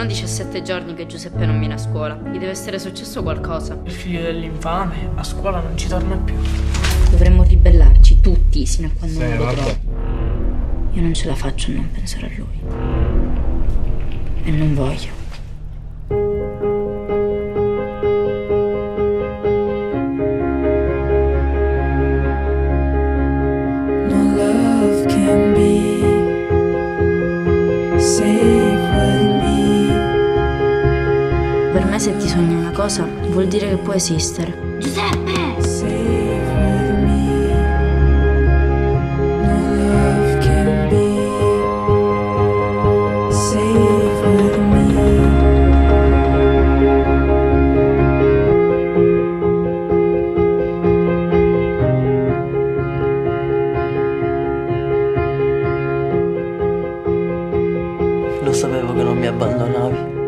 Sono 17 giorni che Giuseppe non viene a scuola. Gli deve essere successo qualcosa. Il figlio dell'infame a scuola non ci torna più. Dovremmo ribellarci tutti sino a quando Sì, non lo vabbè. trovo. Io non ce la faccio a non pensare a lui. E non voglio. Per me se ti sogni una cosa vuol dire che può esistere. Me. Lo sapevo che non mi abbandonavi.